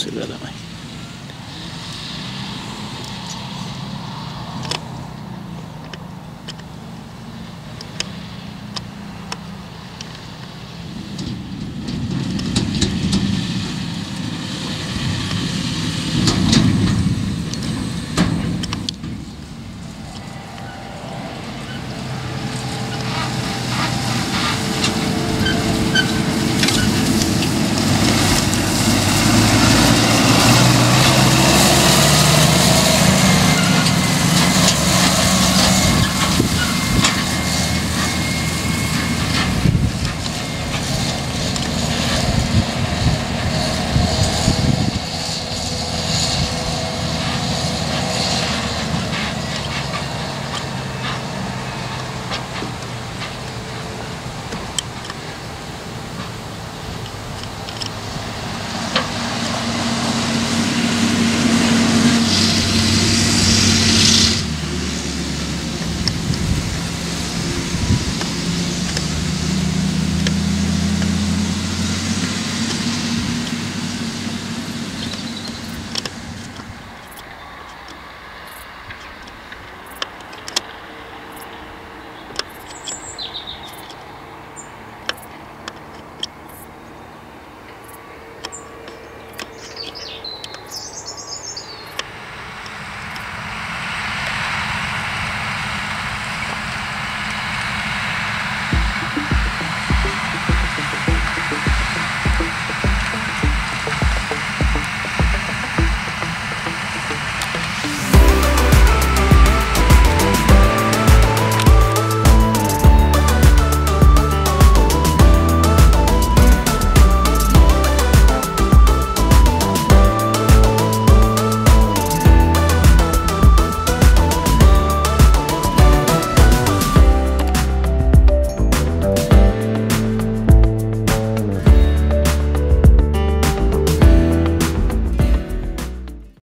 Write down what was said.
se da la mañana.